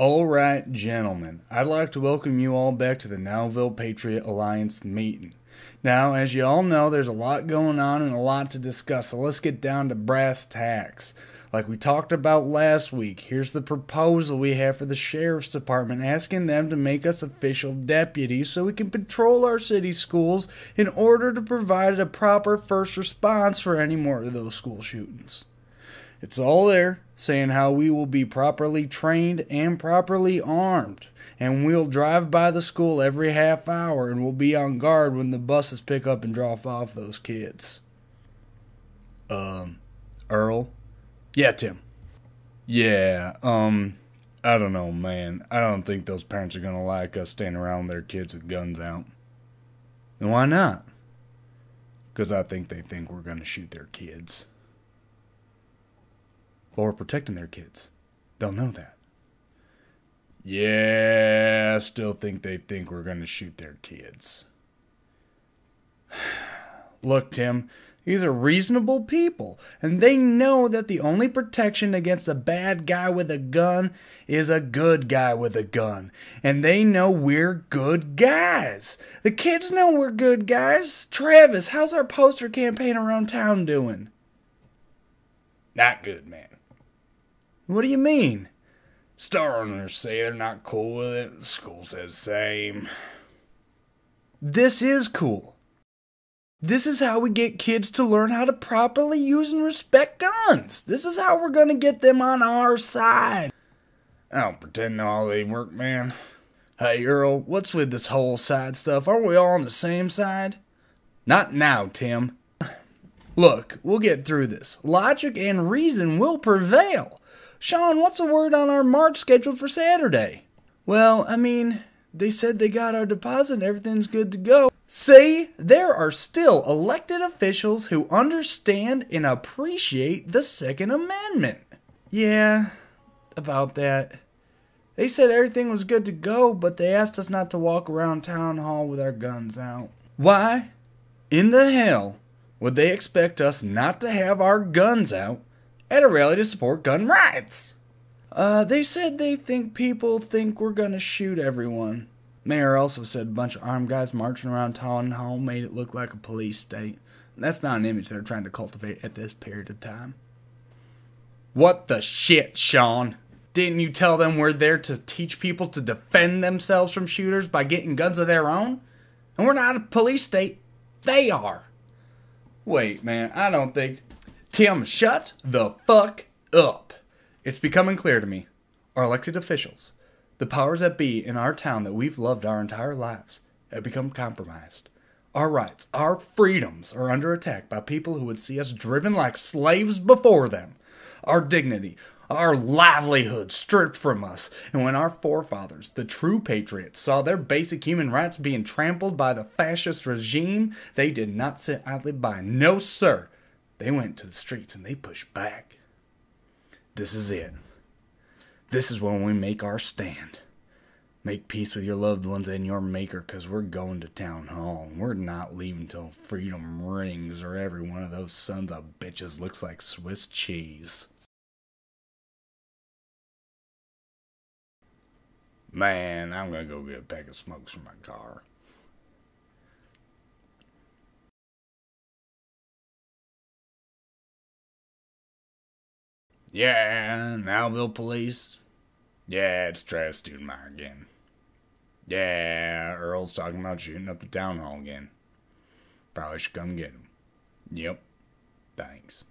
All right, gentlemen, I'd like to welcome you all back to the Nowville Patriot Alliance meeting. Now, as you all know, there's a lot going on and a lot to discuss, so let's get down to brass tacks. Like we talked about last week, here's the proposal we have for the Sheriff's Department asking them to make us official deputies so we can patrol our city schools in order to provide a proper first response for any more of those school shootings. It's all there, saying how we will be properly trained and properly armed, and we'll drive by the school every half hour and we'll be on guard when the buses pick up and drop off those kids. Um, Earl? Yeah, Tim. Yeah, um, I don't know, man. I don't think those parents are gonna like us standing around their kids with guns out. And why not? Because I think they think we're gonna shoot their kids or protecting their kids. They'll know that. Yeah, I still think they think we're going to shoot their kids. Look, Tim, these are reasonable people, and they know that the only protection against a bad guy with a gun is a good guy with a gun. And they know we're good guys. The kids know we're good guys. Travis, how's our poster campaign around town doing? Not good, man. What do you mean? Star owners say they're not cool with it. School says same. This is cool. This is how we get kids to learn how to properly use and respect guns. This is how we're gonna get them on our side. I don't pretend to all they work, man. Hey, Earl, what's with this whole side stuff? Aren't we all on the same side? Not now, Tim. Look, we'll get through this. Logic and reason will prevail. Sean, what's the word on our march scheduled for Saturday? Well, I mean, they said they got our deposit and everything's good to go. See, there are still elected officials who understand and appreciate the Second Amendment. Yeah, about that. They said everything was good to go, but they asked us not to walk around town hall with our guns out. Why in the hell would they expect us not to have our guns out at a rally to support gun rights. Uh, they said they think people think we're gonna shoot everyone. Mayor also said a bunch of armed guys marching around town hall made it look like a police state. That's not an image they're trying to cultivate at this period of time. What the shit, Sean? Didn't you tell them we're there to teach people to defend themselves from shooters by getting guns of their own? And we're not a police state. They are. Wait, man, I don't think. Tim, shut the fuck up. It's becoming clear to me, our elected officials, the powers that be in our town that we've loved our entire lives, have become compromised. Our rights, our freedoms are under attack by people who would see us driven like slaves before them. Our dignity, our livelihood stripped from us. And when our forefathers, the true patriots, saw their basic human rights being trampled by the fascist regime, they did not sit idly by. No, sir. They went to the streets and they pushed back. This is it. This is when we make our stand. Make peace with your loved ones and your maker, because we're going to town hall. We're not leaving till freedom rings or every one of those sons of bitches looks like Swiss cheese. Man, I'm gonna go get a pack of smokes from my car. Yeah, Nowville police. Yeah, it's Travis Studemeyer again. Yeah, Earl's talking about shooting up the town hall again. Probably should come get him. Yep. Thanks.